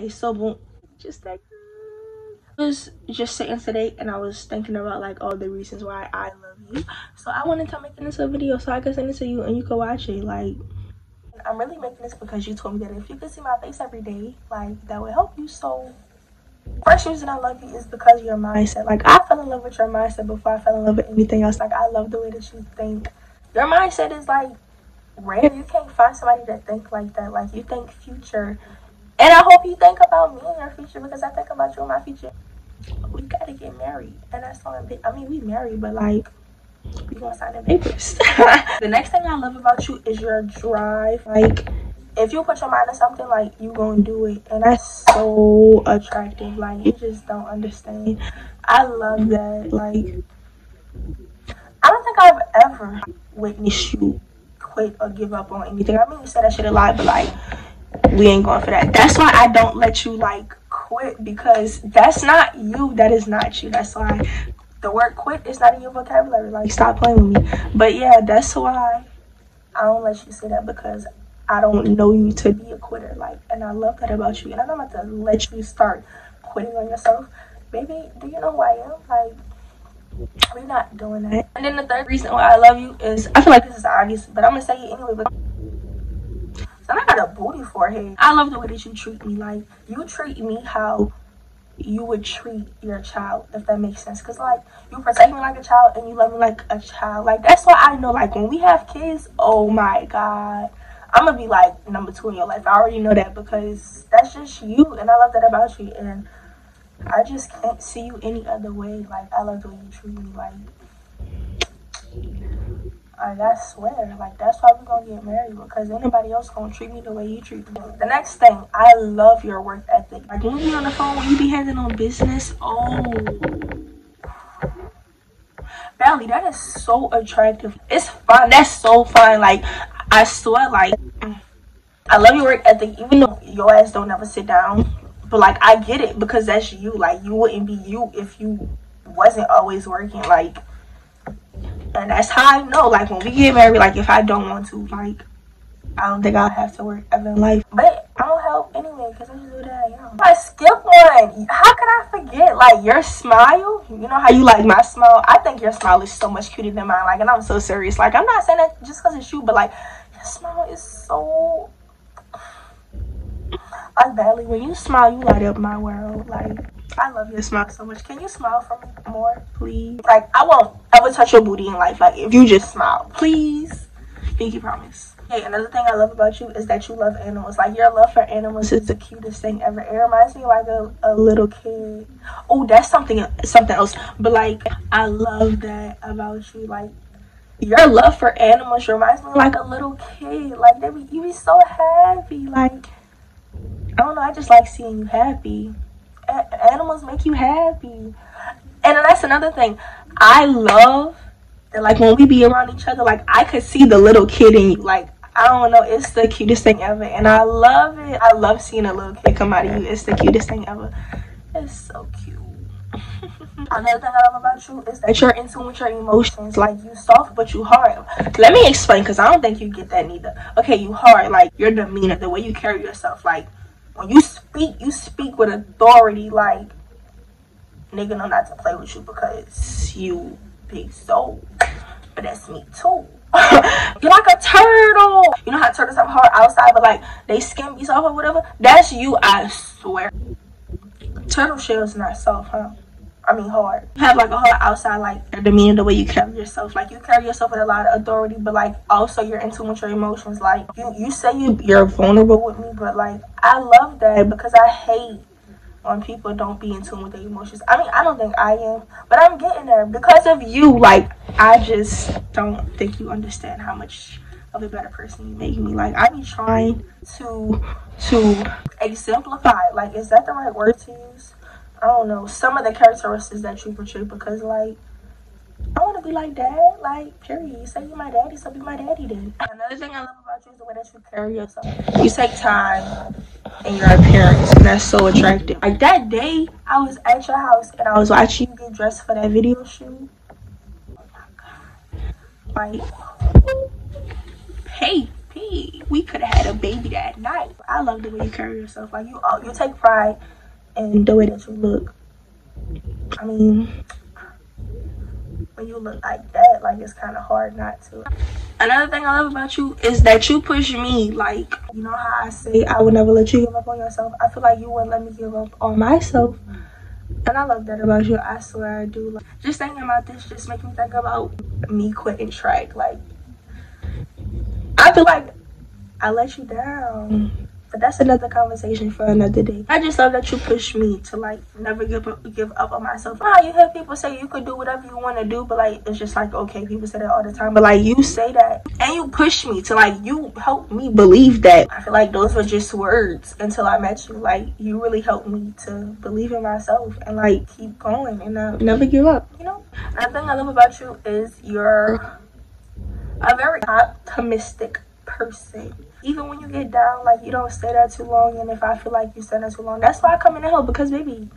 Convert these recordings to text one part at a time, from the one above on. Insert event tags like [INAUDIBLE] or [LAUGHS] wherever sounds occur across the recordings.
Okay, so boom, just like I was just sitting today and I was thinking about like all the reasons why I love you. So I wanted to make this a video so I could send it to you and you could watch it. Like I'm really making this because you told me that if you could see my face every day, like that would help you. So first reason I love you is because your mindset. Like I fell in love with your mindset before I fell in love with anything else. Like I love the way that you think. Your mindset is like rare. You can't find somebody that think like that. Like you think future. And I hope you think about me in your future because I think about you in my future. We gotta get married. And that's all big. I mean we married, but like we gonna sign the papers. [LAUGHS] the next thing I love about you is your drive. Like if you put your mind to something like you gonna do it and that's so attractive like you just don't understand i love that like i don't think i've ever witnessed you quit or give up on anything i mean you said that shit a lot but like we ain't going for that that's why i don't let you like quit because that's not you that is not you that's why the word quit is not in your vocabulary like stop playing with me but yeah that's why i don't let you say that because I don't know you to be a quitter. Like, and I love that about you. And I'm about to let you start quitting on yourself. Baby, do you know who I am? Like, we're not doing that. And then the third reason why I love you is, I feel like this is obvious, but I'm gonna say it anyway. But so I got a booty forehead. I love the way that you treat me. Like, you treat me how you would treat your child, if that makes sense. Cause like you protect me like a child and you love me like a child. Like that's why I know. Like when we have kids, oh my god I'm gonna be like number two in your life. I already know that because that's just you, and I love that about you. And I just can't see you any other way. Like I love the way you treat me. Like, like I swear, like that's why we're gonna get married because anybody else gonna treat me the way you treat me. The next thing, I love your work ethic. Like when you be on the phone, when you be handling on business, oh. Bali, that is so attractive. It's fine. That's so fine. Like I swear, like, I love your work ethic, even though your ass don't ever sit down. But like, I get it because that's you. Like, you wouldn't be you if you wasn't always working. Like, and that's how I know. Like, when we get married, like, if I don't want to, like, I don't think I'll have to work ever in life. But I don't help anyway because I just do that. Know. I skip one. How could I forget? Like your smile. You know how you like my smile? I think your smile is so much cuter than mine. Like, and I'm so serious. Like, I'm not saying that just because it's you, but like your smile is so like badly. When you smile, you light up my world. Like I love your smile so much. Can you smile for me more, please? Like I won't ever touch your booty in life. Like if you just smile, please. Pinky promise. Hey, another thing I love about you is that you love animals. Like your love for animals is the cutest thing ever. It reminds me like a, a little kid. Oh, that's something something else. But like I love that about you. Like your love for animals reminds me like a little kid. Like they be, you be so happy. Like I don't know. I just like seeing you happy. A- animals make you happy. And that's another thing. I love that like when we be around each other, like I could see the little kid in you. Like I don't know, it's the cutest thing ever, and I love it. I love seeing a little kid come out of you. It's the cutest thing ever. It's so cute. Another [LAUGHS] thing I love about you is that you're in tune with your emotions. Like you soft, but you hard. Let me explain, cause I don't think you get that neither. Okay, you hard. Like your demeanor, the way you carry yourself. Like when you speak, you speak with authority. Like nigga know not to play with you because you big soul. But that's me too. [LAUGHS] You're like a turtle. You know how turtles have hard outside, but like they skin be soft or whatever? That's you, I swear. Turtle shell's not soft, huh? I mean hard. You have like a hard outside, like your demeanor, the way you carry yourself. Like you carry yourself with a lot of authority, but like also you're in tune with your emotions. Like you, you say you you're vulnerable with me, but like I love that because I hate when people don't be in tune with their emotions. I mean, I don't think I am, but I'm getting there because of you. Like, I just don't think you understand how much of a better person you make me. Like, I be trying to to exemplify. Like, is that the right word to use? I don't know. Some of the characteristics that you portray because, like, I want to be like dad. Like, period. Say you're my daddy, so be my daddy then. Another thing I love about you is the way that you carry yourself. You take time in your appearance, and that's so attractive. Like that day, I was at your house and I was watching you get dressed for that video shoot. Oh! Like, hey, P, we could have had a baby that night. I love the way you carry yourself. Like you, oh, you take pride in the way that you look. I mean, when you look like that, like it's kind of hard not to. Another thing I love about you is that you push me. Like, you know how I say I would never let you give up on yourself. I feel like you wouldn't let me give up on myself. And I love that about you. I swear I do. Like, just thinking about this just makes me think about me quitting track. Like, I feel like I let you down. But that's another conversation for another day. I just love that you push me to like never give up, give up on myself. Ah, you hear people say you could do whatever you want to do, but like it's just like okay, people say that all the time, but like you say that and you push me to like you help me believe that. I feel like those were just words until I met you. Like you really helped me to believe in myself and like keep going and uh, never give up. You know, another thing I love about you is you're a very optimistic person even when you get down, like you don't stay there too long. And if I feel like you stay there too long, that's why I come in the help because baby,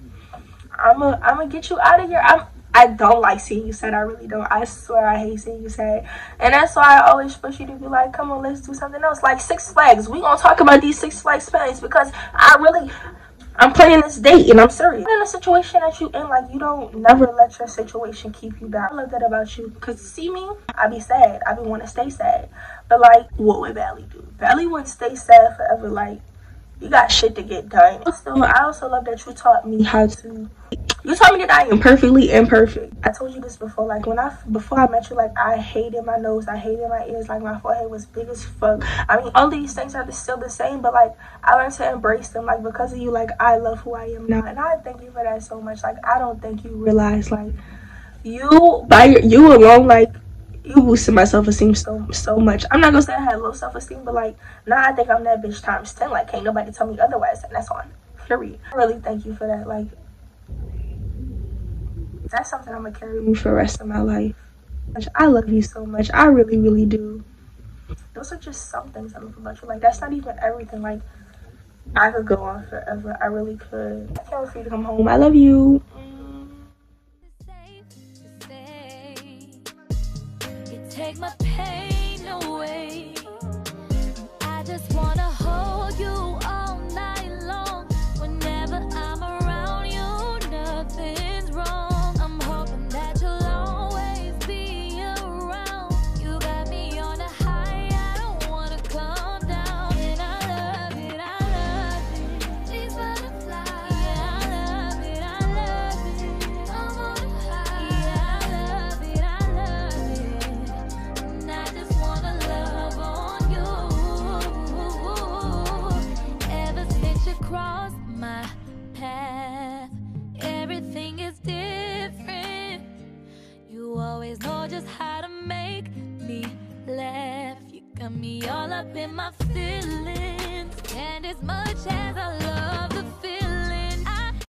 I'm a I'm gonna get you out of here. I'm I don't like seeing you sad. I really don't. I swear I hate seeing you sad. And that's why I always push you to be like, come on, let's do something else. Like Six Flags. We gonna talk about these Six Flags spellings because I really I'm planning this date and I'm serious. In a situation that you in, like you don't never let your situation keep you down. I love that about you. Cause see me, I be sad. I be want to stay sad. But like, what would Bali do? Bali wouldn't stay sad forever. Like, you got shit to get done. So I also love that you taught me how to you told me that I am perfectly imperfect. I told you this before. Like when I before I met you, like I hated my nose, I hated my ears, like my forehead was big as fuck. I mean, all these things are still the same, but like I learned to embrace them. Like because of you, like I love who I am now, and I thank you for that so much. Like I don't think you realize, like you by you alone, like you boosted my self-esteem so so much. I'm not gonna say I had low self-esteem, but like now I think I'm that bitch times ten. Like can't nobody tell me otherwise, and that's on. Period. I really thank you for that. Like that's something I'm gonna carry me for the rest of my life. I love you so much. I really, really do. Those are just some things I love about you. Like that's not even everything. Like I could go on forever. I really could. I can't wait to come home. I love you. Mm. Take my pain away. I just wanna up in my feelings. And as much as I